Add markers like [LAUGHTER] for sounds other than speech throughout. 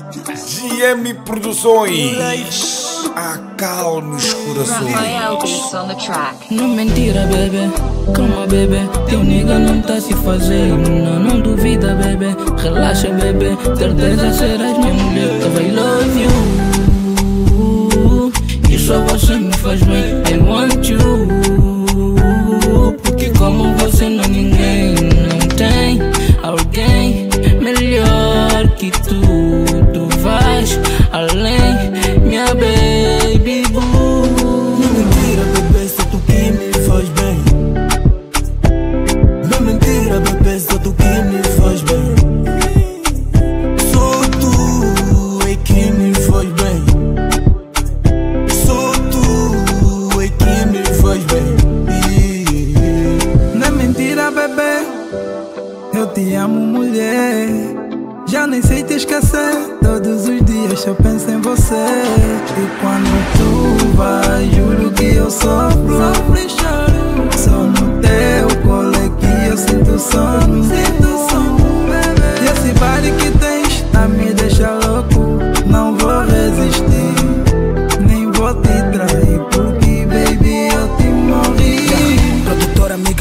GM Produções. Acalme os corações. Não mentira, bebê. Calma, bebê. Teu nigga não tá se fazendo. Não, não duvida, bebê. Relaxa, bebê. Certeza serás minha mulher. I baby boo. Não mentira, bebê, só tu que me faz bem. Não mentira, bebê, só tu que me faz bem. Só tu é que me faz bem. Só tu é que me faz bem. Não é mentira, bebê. Eu te amo, mulher. Já nem sei te esquecer. Todos os dias eu penso em você. E quando tu vai, juro que eu sofro. Sofro e choro.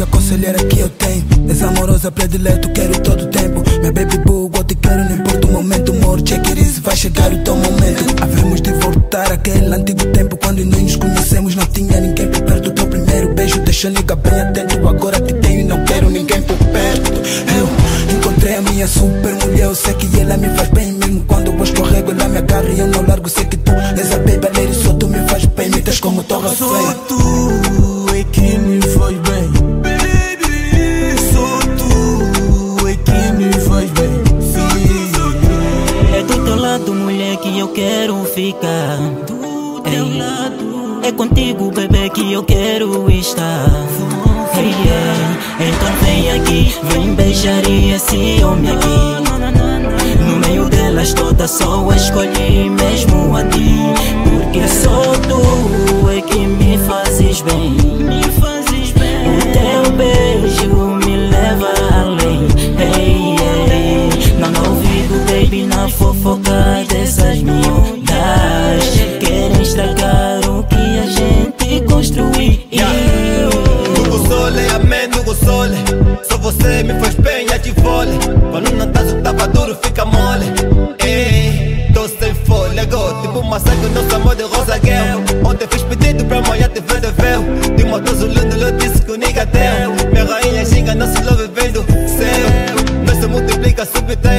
Amiga, conselheira que eu tenho. Desamorosa, predileto, quero todo tempo. Minha baby boo, te quero, não importa o momento. Amor, check it easy, vai chegar o teu momento. Havemos de voltar àquele antigo tempo. Quando nós nos conhecemos, não tinha ninguém por perto. Teu primeiro beijo deixa liga bem atento. Agora te tenho e não quero ninguém por perto. Eu encontrei a minha super mulher. Eu sei que ela me faz bem. Mesmo quando eu escorrego, ela me agarra e eu não largo. Sei que tu és a baby, lady, só tu me faz bem. Me tens como torra Só tu lado, mulher, que eu quero ficar. Do teu lado. É contigo, bebê, que eu quero estar. Hey, yeah. Então vem aqui, vem beijar esse homem aqui. No meio delas todas só escolhi mesmo a ti. Porque só tu é que me fazes bem.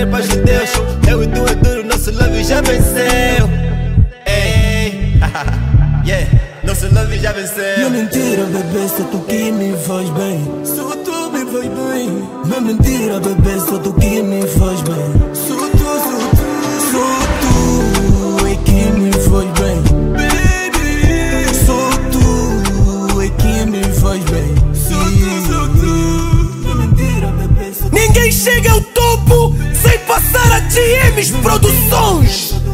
Subtrair para judeus Eu e tu é duro, nosso love já venceu Ei, [LAUGHS] yeah, nosso love já Não venceu mentira, bebê, só tu que me faz bem. Só tu me faz bem. Não mentira, bebê, só tu que me faz bem. Só tu, só tu, só tu é que me faz bem. Baby, só tu é que me faz bem. Só tu, só tu. Não mentira, bebê, só tu. Ninguém chega ao topo passar a GM's Produções.